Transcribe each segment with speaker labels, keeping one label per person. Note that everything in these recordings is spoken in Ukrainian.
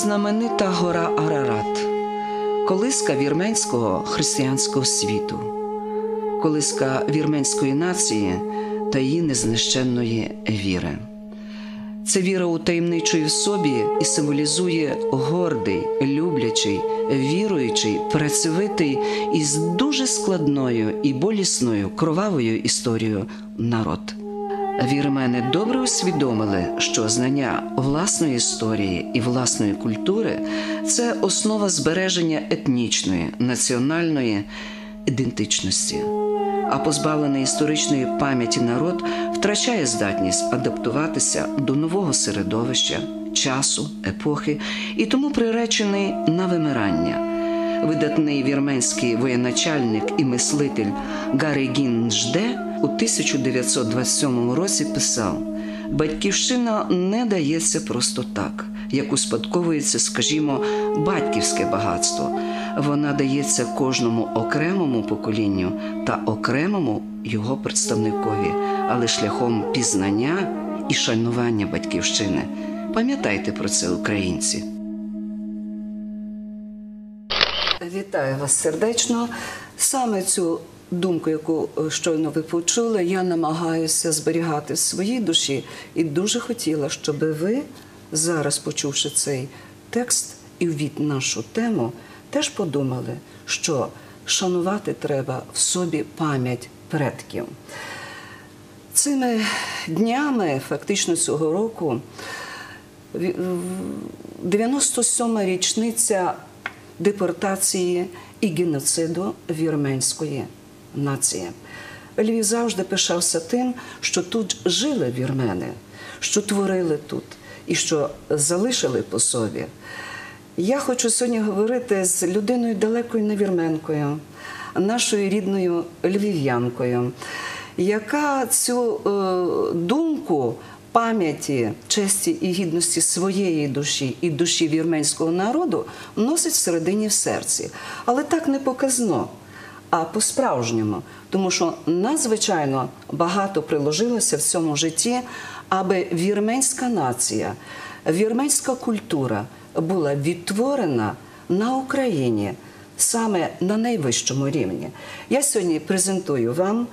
Speaker 1: знаменита гора Арарат, колиска вірменського християнського світу, колиска вірменської нації та її незнищенної віри. Це віра у таємничої в собі і символізує гордий, люблячий, віруючий, працьовитий і з дуже складною і болісною кровавою історією народ. Вірмени добре усвідомили, що знання власної історії і власної культури це основа збереження етнічної, національної ідентичності. А позбавлений історичної пам'яті народ втрачає здатність адаптуватися до нового середовища, часу, епохи і тому приречений на вимирання. Видатний вірменський воєначальник і мислитель Гарегін Жде у 1927 році писав: Батьківщина не дається просто так, як успадковується, скажімо, батьківське багатство. Вона дається кожному окремому поколінню та окремому його представникові, але шляхом пізнання і шанування батьківщини. Пам'ятайте про це, українці. Вітаю вас сердечно. Саме цю думку, яку е, щойно ви почули, я намагаюся зберігати в своїй душі і дуже хотіла, щоб ви зараз, почувши цей текст і від нашу тему, теж подумали, що шанувати треба в собі пам'ять предків. Цими днями, фактично цього року, 97-ма річниця депортації і геноциду вірменської нації. Львів завжди пишався тим, що тут жили вірмени, що творили тут і що залишили по собі. Я хочу сьогодні говорити з людиною далекою невірменкою, нашою рідною львів'янкою, яка цю е, думку пам'яті, честі і гідності своєї душі і душі вірменського народу носить всередині в серці. Але так не показно, а по-справжньому. Тому що надзвичайно багато приложилося в цьому житті, аби вірменська нація, вірменська культура була відтворена на Україні. Саме на найвищому рівні. Я сьогодні презентую вам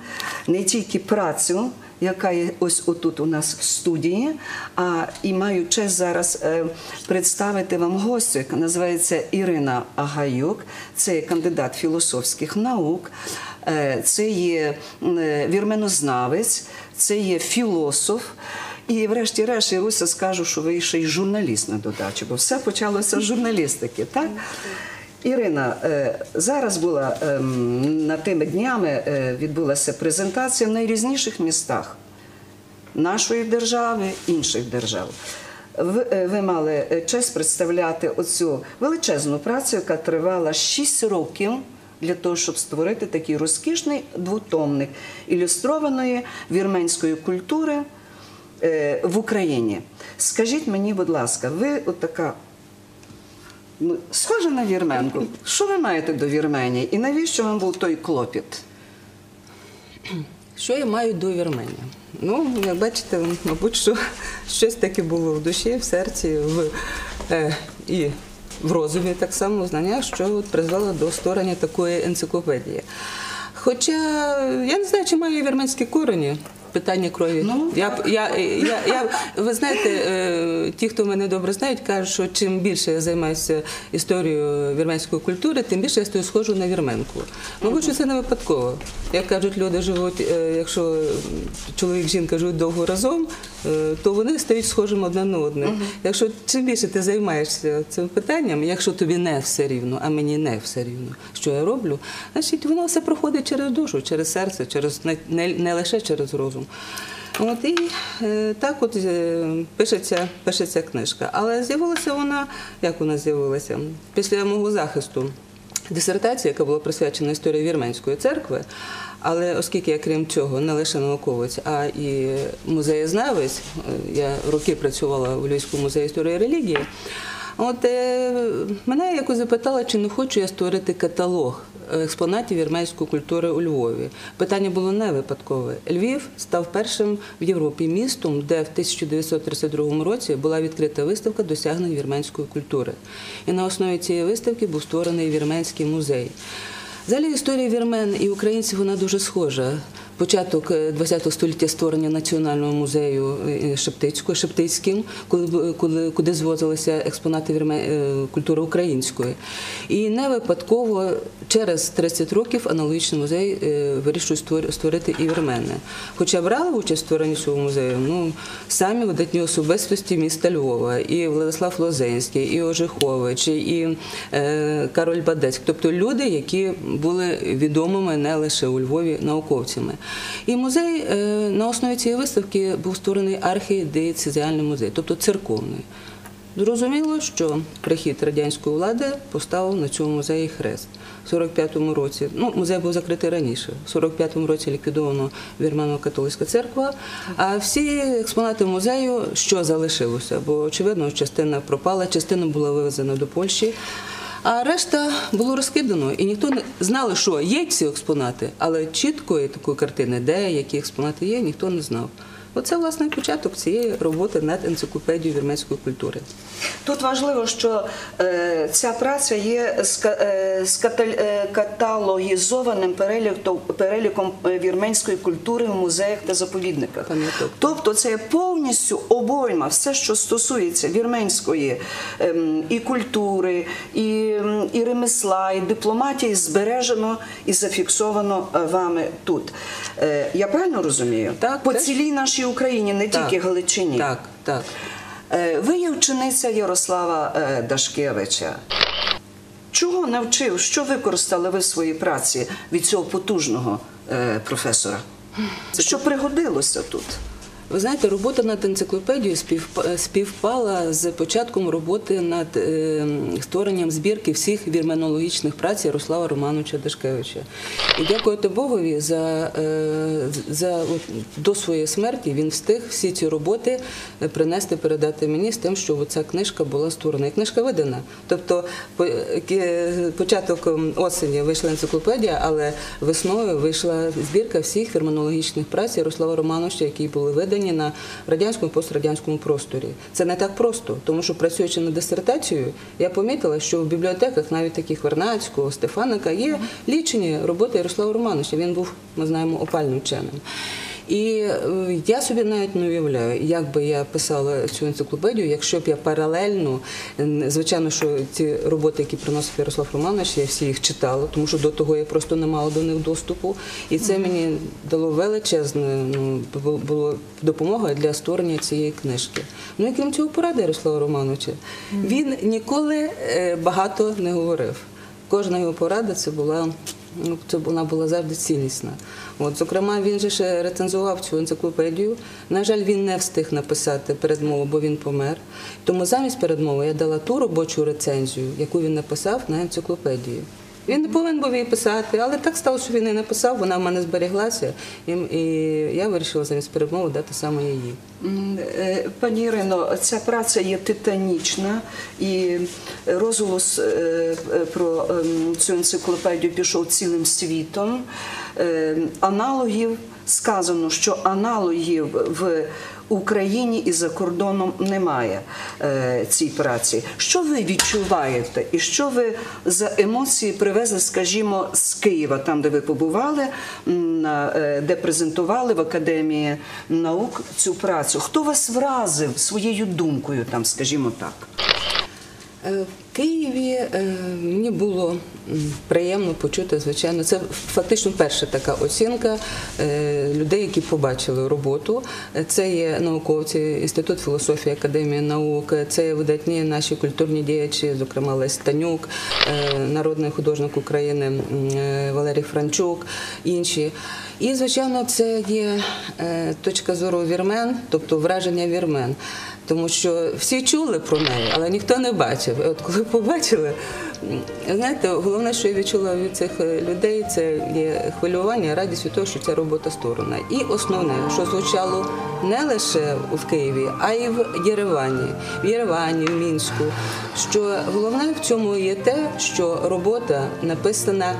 Speaker 1: не тільки працю, яка є ось отут у нас в студії, а і маю честь зараз е, представити вам гостю, яка називається Ірина Агаюк. Це кандидат філософських наук, е, це є е, вірменознавець, це є філософ. І, врешті-решт, Іруся скажу, що ви ще й журналіст на додачу, бо все почалося з журналістики, так? Ірина, е, зараз була ем, на тими днями е, відбулася презентація в найрізніших містах нашої держави, інших держав. Ви, е, ви мали честь представляти оцю величезну працю, яка тривала 6 років для того, щоб створити такий розкішний двотомник ілюстрованої вірменської культури в Україні. Скажіть мені, будь ласка, ви от така схоже на вірменку. Що ви маєте до Вірменії? І навіщо вам був той клопіт?
Speaker 2: Що я маю до Вірменії? Ну, як бачите, мабуть, що щось таке було в душі, в серці, в, е, і в розумі так само знання, що призвело до створення такої енциклопедії. Хоча я не знаю, чи маю вірменські корені. Питання крові.
Speaker 1: Ну,
Speaker 2: я, я, я, я, ви знаєте, е, ті, хто мене добре знають, кажуть, що чим більше я займаюся історією вірменської культури, тим більше я стою схожу на вірменку. Мабуть, що це не випадково. Як кажуть, люди живуть, е, якщо чоловік і жінка живуть довго разом, е, то вони стають схожими одне на одне. Якщо чим більше ти займаєшся цим питанням, якщо тобі не все рівно, а мені не все рівно, що я роблю, значить воно все проходить через душу, через серце, через не, не, не лише через розум. От і е, так от е, пишеться, пишеться книжка. Але з'явилася вона, як вона з'явилася? Після мого захисту дисертації, яка була присвячена історії Вірменської церкви. Але оскільки я, крім цього, не лише науковець, а і музеєзнавець, е, я роки працювала у Львівському музеї історії і релігії. От мене якось запитала, чи не хочу я створити каталог експонатів вірменської культури у Львові. Питання було не випадкове. Львів став першим в Європі містом, де в 1932 році була відкрита виставка досягнень вірменської культури. І на основі цієї виставки був створений вірменський музей. Взагалі історія вірмен і українців вона дуже схожа. Початок ХХ століття створення національного музею е, Шептицького, Шептицьким, коли, коли куди звозилися експонати вірме, е, культури української. І не випадково через 30 років аналогічний музей е, створ- створити і вірмени. Хоча брали участь в створенні цього музею, ну самі видатні особистості міста Львова, і Владислав Лозенський, і Ожихович, і е, Кароль Бадецьк, тобто люди, які були відомими не лише у Львові науковцями. І музей е, на основі цієї виставки був створений архідеєцезіальний музей, тобто церковний. Зрозуміло, що прихід радянської влади поставив на цьому музеї хрест. У 45-му році, ну, музей був закритий раніше, в 45-му році ліквідовано Вірмено-католицька церква, а всі експонати музею, що залишилося, бо, очевидно, частина пропала, частина була вивезена до Польщі, а решта було розкидано, і ніхто не знали, що є ці експонати, але чіткої такої картини, де які експонати є, ніхто не знав. Оце власне початок цієї роботи над енциклопедією вірменської культури.
Speaker 1: Тут важливо, що е, ця праця є е, е, каталогізованим переліком, е, вірменської культури в музеях та заповідниках.
Speaker 2: Пам'яток.
Speaker 1: Тобто це повністю обойма, все, що стосується вірменської ем, і культури, і, і ремесла, і дипломатії, збережено і зафіксовано е, вами тут. Е, я правильно розумію?
Speaker 2: Так,
Speaker 1: По цілій нашій Україні, не
Speaker 2: Так,
Speaker 1: тільки Галичині.
Speaker 2: Так, так.
Speaker 1: Е, Ви є учениця Ярослава е, Дашкевича. Чого навчив, що використали ви в своїй праці від цього потужного е, професора? Що пригодилося тут?
Speaker 2: Ви знаєте, робота над енциклопедією співпала з початком роботи над е, створенням збірки всіх вірменологічних праць Ярослава Романовича Дашкевича. І дякувати Богові за, е, за до своєї смерті він встиг всі ці роботи е, принести, передати мені з тим, що ця книжка була створена. І книжка видана. Тобто початок осені вийшла енциклопедія, але весною вийшла збірка всіх фірмонологічних праць Ярослава Романовича, які були видані на радянському і пострадянському просторі. Це не так просто, тому що працюючи над дисертацією, я помітила, що в бібліотеках, навіть таких Вернацького, Стефаника, є лічені роботи Ярослава Романовича. Він був, ми знаємо, опальним вченим. І е, я собі навіть не уявляю, як би я писала цю енциклопедію, якщо б я паралельно, звичайно, що ці роботи, які приносив Ярослав Романович, я всі їх читала, тому що до того я просто не мала до них доступу. І це мені дало величезне ну, було допомога для створення цієї книжки. Ну і крім цього, поради Ярослава Романовича. Він ніколи е, багато не говорив. Кожна його порада це була. Ну, це вона була завжди цілісна. От, зокрема, він же ще рецензував цю енциклопедію. На жаль, він не встиг написати передмову, бо він помер. Тому замість передмови я дала ту робочу рецензію, яку він написав на енциклопедії. Він не повинен був її писати, але так стало, що він і написав, вона в мене зберіглася, і, і я вирішила замість передмови дати саме її.
Speaker 1: Е, Пані Ірино, ця праця є титанічна, і розголос е, е, про ем, цю енциклопедію пішов цілим світом. Е, Аналогів сказано, що аналогів в Україні і за кордоном немає е, цій праці. Що ви відчуваєте, і що ви за емоції привезли, скажімо, з Києва, там, де ви побували, е, де презентували в Академії наук цю працю? Хто вас вразив своєю думкою, там, скажімо так?
Speaker 2: Києві е, мені було приємно почути, звичайно, це фактично перша така оцінка е, людей, які побачили роботу. Це є науковці, Інститут філософії Академії наук, це є видатні наші культурні діячі, зокрема Лесь Танюк, е, народний художник України Валерій Франчук, інші. І, звичайно, це є точка зору вірмен, тобто враження вірмен. Тому що всі чули про неї, але ніхто не бачив. І от коли побачили, знаєте, головне, що я відчула від цих людей, це є хвилювання, радість від того, що ця робота створена. І основне, що звучало не лише в Києві, а й в Єревані, в Єревані, в Мінську. Що головне в цьому є те, що робота написана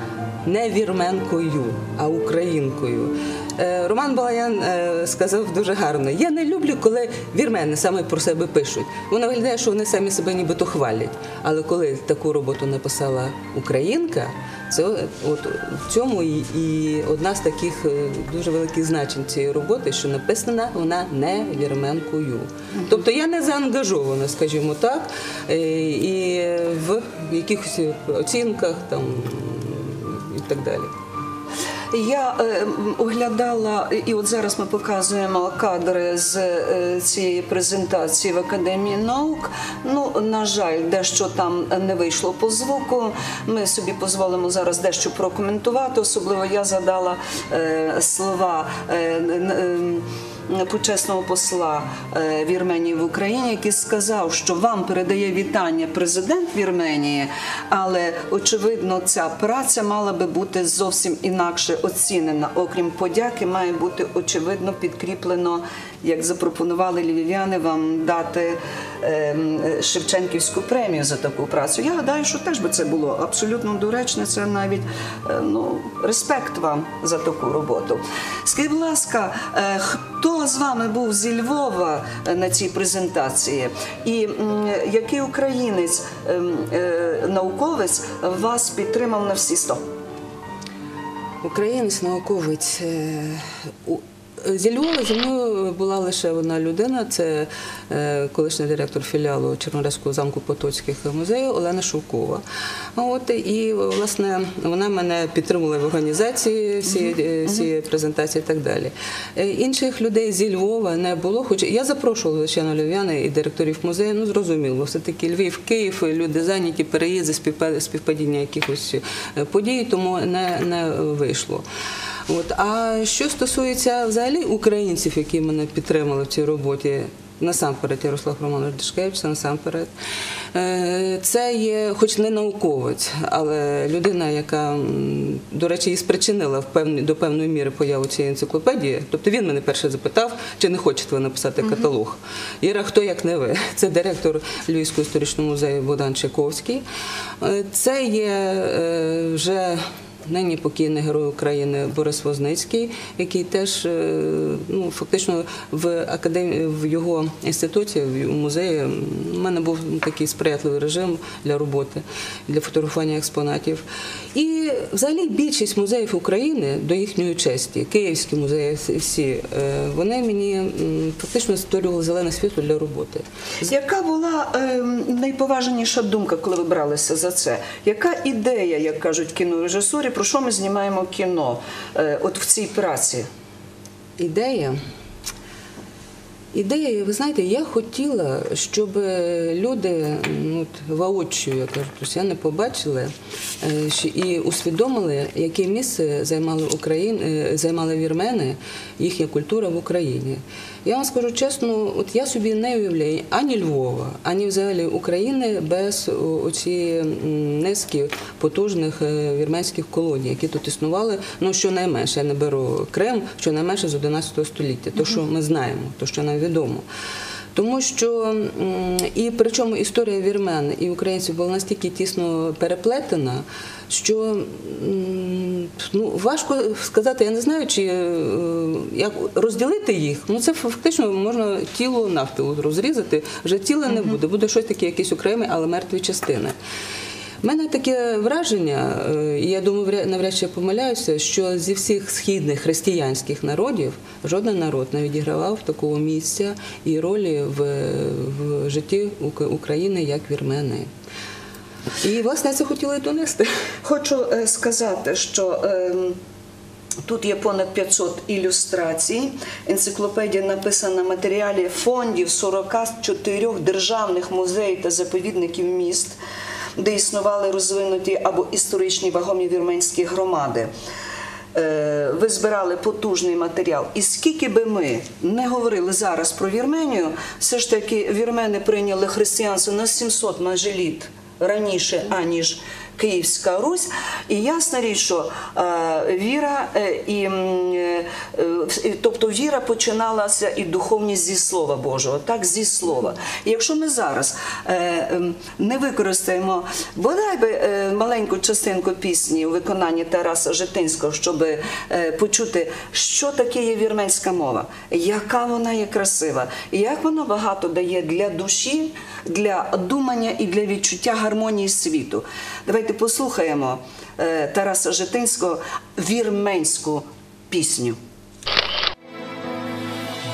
Speaker 2: не вірменкою, а українкою. Е, Роман Балаян е, сказав дуже гарно: я не люблю, коли вірмени саме про себе пишуть. Воно виглядає, що вони самі себе нібито хвалять. Але коли таку роботу написала українка, це от в цьому і, і одна з таких е, дуже великих значень цієї роботи, що написана вона не вірменкою. Тобто я не заангажована, скажімо так, і в якихось оцінках там і так далі.
Speaker 1: Я е, оглядала, і от зараз ми показуємо кадри з е, цієї презентації в Академії наук. Ну, на жаль, дещо там не вийшло по звуку. Ми собі дозволимо зараз дещо прокоментувати. Особливо я задала е, слова. Почесного посла е, Вірменії в Україні, який сказав, що вам передає вітання президент Вірменії, але очевидно, ця праця мала би бути зовсім інакше оцінена. Окрім подяки, має бути очевидно підкріплено, як запропонували львів'яни, вам дати Шевченківську премію за таку працю. Я гадаю, що теж би це було абсолютно доречно. Це навіть е, ну респект вам за таку роботу. Скажіть, будь ласка, е, хто з вами був зі Львова е, на цій презентації? І який українець ем, науковець вас підтримав на всі сто?
Speaker 2: Українець, науковець. Зі Львова зі мною була лише одна людина, це е, колишній директор філіалу Чорнорезького замку Потоцьких музею Олена Шовкова. От і власне вона мене підтримувала в організації всієї е, всієї презентації і так далі. Е, Інших людей зі Львова не було, хоч я запрошувала звичайно львів'яни і директорів музею. Ну зрозуміло, все таки Львів, Київ, люди зайняті, переїзди, співпа- співпадіння якихось подій, тому не, не вийшло. От а що стосується взагалі українців, які мене підтримали в цій роботі. Насамперед, Ярослав Романович Дашкевич, насамперед. Е, Це є, хоч не науковець, але людина, яка, до речі, і спричинила в певні, до певної міри появу цієї енциклопедії. Тобто він мене перше запитав, чи не хочете ви написати каталог. Іра, хто як не ви? Це директор Львівського історичного музею Богдан Чайковський. Е, Це є е, вже нині покійний герой України Борис Возницький, який теж е, ну, фактично в академії в його інституті, в музеї, у мене був такий сприятливий режим для роботи, для фотографування експонатів. І взагалі більшість музеїв України до їхньої честі, київські музеї всі, е, вони мені фактично створювали зелене світло для роботи.
Speaker 1: Яка була ем, найповажніша думка, коли ви бралися за це? Яка ідея, як кажуть кінорежисери, про що ми знімаємо кіно е, от в цій праці?
Speaker 2: Ідея. Ідея, ви знаєте, я хотіла, щоб люди ну, от, воочию, як кажуть, росіяни побачили е, і усвідомили, яке місце займали Україн, е, займали вірмени, їхня культура в Україні. Я вам скажу чесно, от я собі не уявляю ані Львова, ані взагалі України без оцієї низки потужних е, вірменських колоній, які тут існували. Ну щонайменше, я не беру Крим, щонайменше з 11 століття, то що ми знаємо, то що нам відомо. Тому що і причому історія вірмен і українців була настільки тісно переплетена, що ну, важко сказати, я не знаю, чи е, як розділити їх. Ну це фактично можна тіло навпіл розрізати. Вже тіла не буде, буде щось таке, якісь окремі, але мертві частини. У мене таке враження, е, і я думаю, вря- навряд чи я помиляюся, що зі всіх східних християнських народів жоден народ не відігравав такого місця і ролі в, в житті України як вірмени. І власне це хотіла і донести.
Speaker 1: Хочу е, сказати, що ем, тут є понад 500 ілюстрацій. Енциклопедія написана на матеріалі фондів 44 державних музеїв та заповідників міст, де існували розвинуті або історичні вагомі вірменські громади. Е, Ви збирали потужний матеріал. І скільки би ми не говорили зараз про Вірменію, все ж таки вірмени прийняли християнство на 700 майже літ раніше, аніж Київська Русь. І ясна річ, що е, віра е, і е, е, тобто віра починалася і духовність зі слова Божого, так зі слова. І якщо ми зараз не використаємо бодай би маленьку частинку пісні у виконанні Тараса Житинського, щоб почути, що таке є вірменська мова, яка вона є красива, і як вона багато дає для душі, для думання і для відчуття гармонії світу. Давайте послухаємо е, Тараса Житинського вірменську пісню.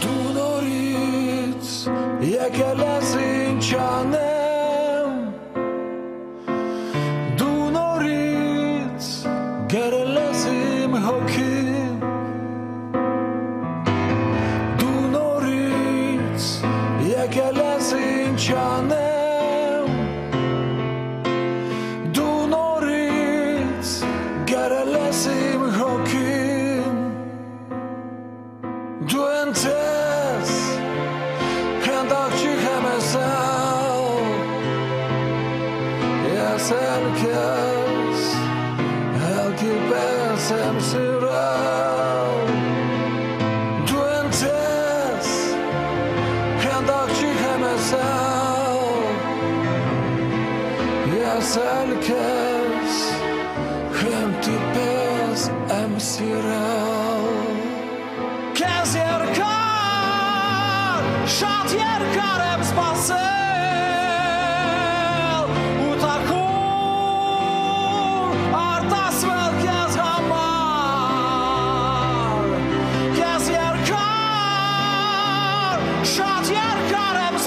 Speaker 3: Дуноріць, яке лязинчанем. Дуноріць, герелезим гоким Дуноріць, яке лязинчанем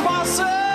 Speaker 3: passei.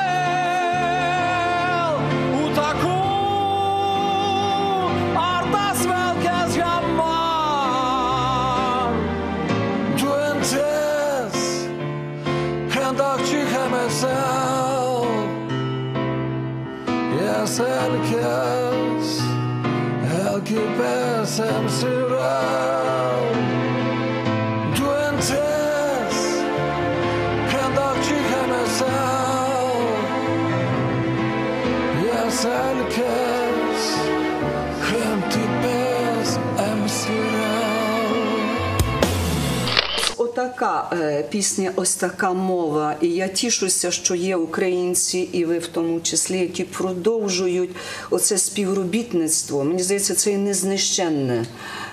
Speaker 1: Отака е, пісня, ось така мова. І я тішуся, що є українці, і ви в тому числі, які продовжують оце співробітництво. Мені здається, це і незнищенне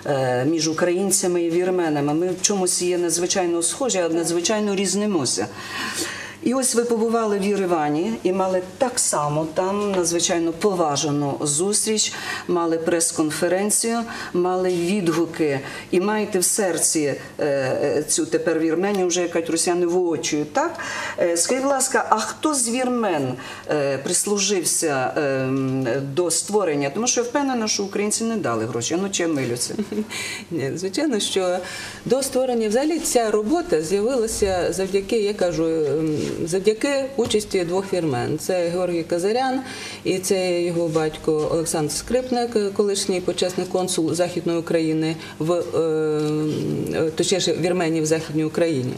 Speaker 1: е, між українцями і вірменами. Ми в чомусь є надзвичайно схожі, а надзвичайно різнимося. І ось ви побували в Єревані і мали так само там надзвичайно поважену зустріч, мали прес-конференцію, мали відгуки і маєте в серці е, е, цю тепер вірменю, вже як росіяни воочують. Так Е, скажіть, будь ласка, а хто з вірмен прислужився до створення? Тому що я впевнена, що українці не дали гроші. Ну чи я милюся?
Speaker 2: Ні, звичайно, що до створення взагалі ця робота з'явилася завдяки, я кажу, ем, завдяки участі двох вірмен. Це Георгій Казарян і це його батько Олександр Скрипник, колишній почесний консул Західної України в е, е, точніше Вірменії в Західній Україні.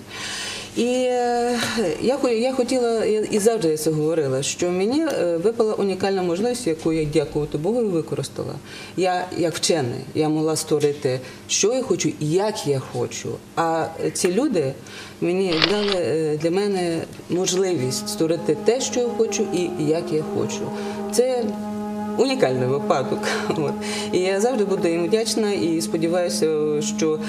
Speaker 2: І е, я, я хотіла, і завжди я це говорила, що мені випала унікальна можливість, яку я дякувати Богу використала. Я як вчений, я могла створити, що я хочу, і як я хочу. А ці люди мені дали е, для мене можливість створити те, що я хочу, і як я хочу. Це унікальний випадок. От. І я завжди буду їм вдячна і сподіваюся, що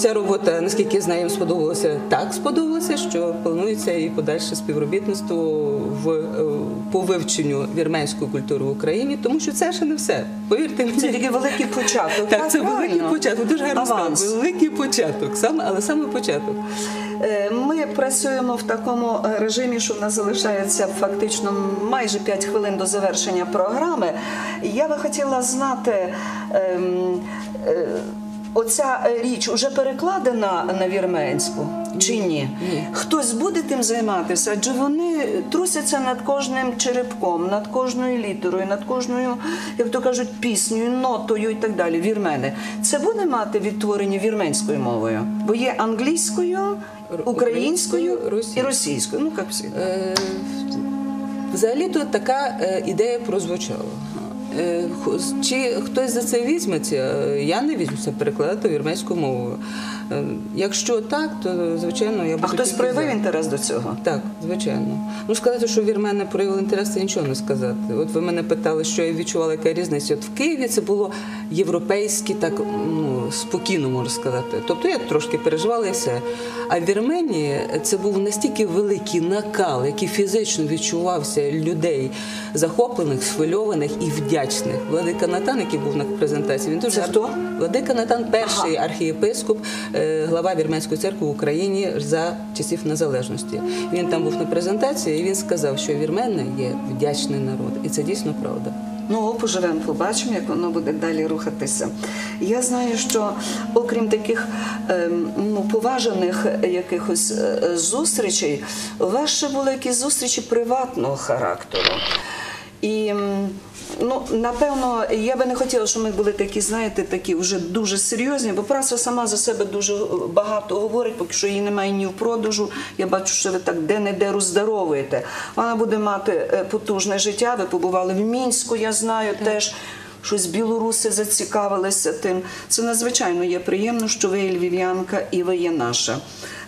Speaker 2: ця робота, наскільки я знаю, їм сподобалася так сподобалося, що планується і подальше співробітництво в, е, по вивченню вірменської культури в Україні, тому що це ще не все. Повірте мені.
Speaker 1: Це такий великий початок.
Speaker 2: Так, це великий початок, дуже гарно сказано.
Speaker 1: Аванс.
Speaker 2: Великий початок, саме, але саме початок.
Speaker 1: Е, Ми працюємо в такому режимі, що в нас залишається фактично майже 5 хвилин до завершення програми. Я би хотіла знати. ем, е, Оця е, річ вже перекладена на вірменську чи ні?
Speaker 2: Ні.
Speaker 1: Хтось буде тим займатися, адже вони трусяться над кожним черепком, над кожною літерою, над кожною, як то кажуть, піснею, нотою і так далі. Вірмени. Це буде мати відтворення вірменською мовою, бо є англійською, українською
Speaker 2: українською,
Speaker 1: і російською. Ну, як всі.
Speaker 2: Взагалі-то така е, ідея прозвучала. Е, Чи хтось за це візьметься? Е, Я не візьмуся перекладати вірменську мову. Якщо так, то звичайно я
Speaker 1: А хтось проявив
Speaker 2: за.
Speaker 1: інтерес до цього?
Speaker 2: Так, звичайно. Ну сказати, що вірмени проявили інтерес, це нічого не сказати. От ви мене питали, що я відчувала, яка різниця. От в Києві це було європейське, так ну спокійно можу сказати. Тобто я трошки переживала і все. А в Вірменії це був настільки великий накал, який фізично відчувався людей захоплених, схвильованих і вдячних. Владика Натан, який був на презентації, він дуже
Speaker 1: Це хто?
Speaker 2: Владика Натан, перший архієпископ, е, глава Вірменської церкви в Україні за часів незалежності. Він там був на презентації, і він сказав, що вірмени є вдячний народ, і це дійсно правда.
Speaker 1: Ну, поживемо, побачимо, як воно буде далі рухатися. Я знаю, що окрім таких ем, ну, поважених якихось е, зустрічей, у вас ще були якісь зустрічі приватного характеру. І ну, напевно, я би не хотіла, щоб ми були такі, знаєте, такі вже дуже серйозні, бо праса сама за себе дуже е, багато говорить, поки що її немає ні в продажу. Я бачу, що ви так де-не-де роздаровуєте. Вона буде мати е, потужне життя. Ви побували в Мінську, я знаю теж. Щось білоруси зацікавилися тим. Це надзвичайно є приємно, що ви львів'янка і ви є наша.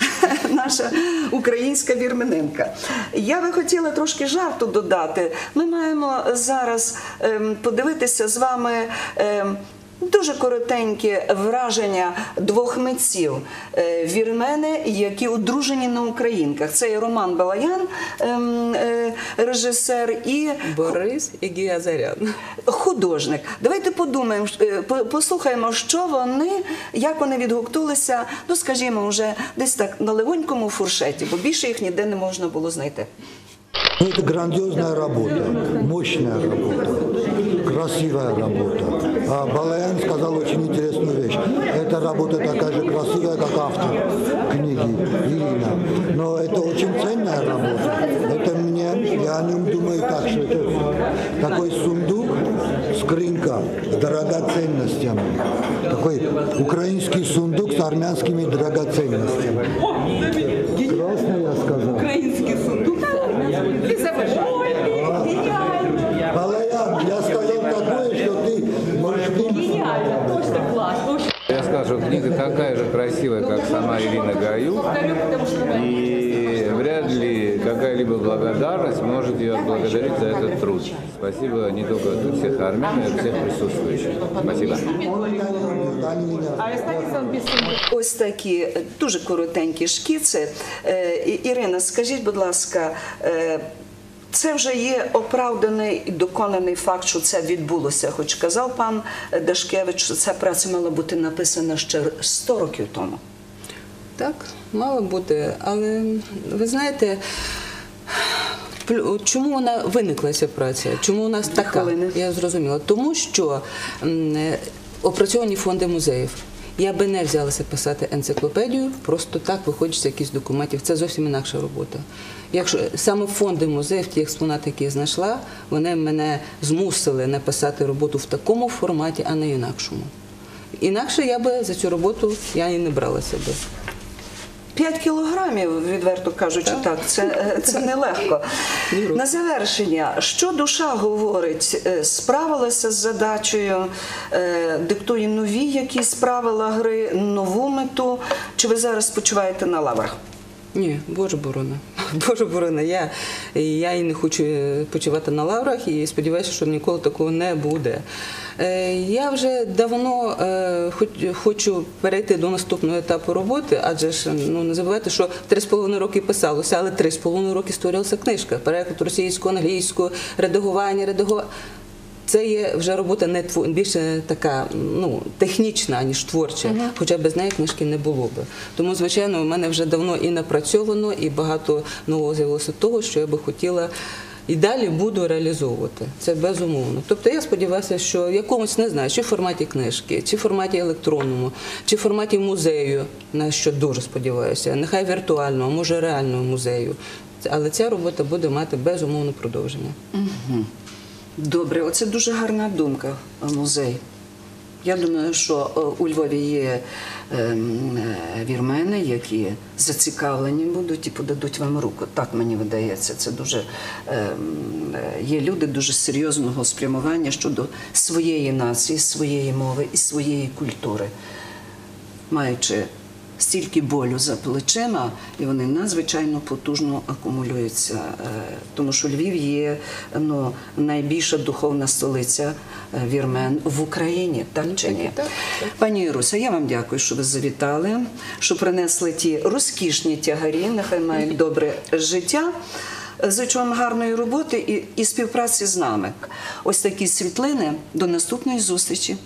Speaker 1: Наша українська вірмененка. Я би хотіла трошки жарту додати. Ми маємо зараз ем, подивитися з вами. ем, Дуже коротеньке враження двох митців е, вірмени, які одружені на українках. Це є Роман Балаян, ем, е, режисер, і
Speaker 2: Борис і Гія Зарян.
Speaker 1: художник. Давайте подумаємо, е, послухаємо, що вони, як вони відгукнулися, ну скажімо, вже десь так на легонькому фуршеті, бо більше їх ніде не можна було знайти.
Speaker 4: Это грандиозная работа, мощная работа, красивая работа. А Балаян сказал очень интересную вещь. Эта работа такая же красивая, как автор книги Ирина. Но это очень ценная работа. Это мне, я о нем думаю так, что это такой сундук, скринка с драгоценностями. Такой украинский сундук с армянскими драгоценностями. Классно я сказал. Балаян, я сказал такое, что ты можешь ты
Speaker 5: Я скажу, книга такая же красивая, как сама Ирина Гаю, и вряд ли какая-либо благодарность может ее отблагодарить за этот труд. Спасибо не только от всех армян, но и от всех присутствующих. Спасибо.
Speaker 4: они меня
Speaker 1: Ось такі е, дуже коротенькі шкіци. Е, І- Ірина, скажіть, будь ласка, е, це вже є оправданий і доконаний факт, що це відбулося. Хоч казав пан Дашкевич, що ця праця мала бути написана ще 100 років тому.
Speaker 2: Так, мало бути. Але ви знаєте, чому вона виникла ця праця? Чому у нас така? Я зрозуміла. Тому що е, опрацьовані фонди музеїв. Я би не взялася писати енциклопедію, просто так виходить з якихось документів. Це зовсім інакша робота. Якщо саме фонди музеїв, ті експонати, які я знайшла, вони мене змусили написати роботу в такому форматі, а не інакшому. Інакше я би за цю роботу я і не бралася би.
Speaker 1: 5 кілограмів, відверто кажучи, так, це, е, це нелегко. На завершення, що душа говорить, Е, справилася з задачею, е, диктує нові якісь правила гри, нову мету, чи ви зараз почуваєте на лаврах?
Speaker 2: Ні, Боже борони. Боже борони. Я, я і не хочу е, почувати на лаврах і сподіваюся, що ніколи такого не буде. Е, Я вже давно е, хоч- хочу перейти до наступного етапу роботи, адже ж ну не забувайте, що три з половиною роки писалося, але три з половиною роки створювалася книжка. Переклад російською, англійською, редагування, редагування. Це є вже робота не тво- більше така ну технічна, ніж творча, хоча без неї книжки не було би. Тому, звичайно, у мене вже давно і напрацьовано, і багато нового з'явилося того, що я би хотіла. І далі буду реалізовувати це безумовно. Тобто я сподіваюся, що в якомусь не знаю, чи в форматі книжки, чи в форматі електронному, чи в форматі музею, на що дуже сподіваюся, нехай віртуального, може реального музею. Але ця робота буде мати безумовне продовження.
Speaker 1: Добре, оце дуже гарна думка, е, музей. Я думаю, що е, у Львові є ем, е, вірмени, які зацікавлені будуть і подадуть вам руку. Так мені видається. Це дуже ем, є люди дуже серйозного спрямування щодо своєї нації, своєї мови і своєї культури, маючи стільки болю за плечима, і вони надзвичайно потужно акумулюються. Е, Тому що Львів є ну, найбільша духовна столиця е, вірмен в Україні, так чи ні? Пані Іруся, я вам дякую, що ви завітали, що принесли ті розкішні тягарі, нехай мають добре життя. Зичу вам гарної роботи і, і співпраці з нами. Ось такі світлини. До наступної зустрічі.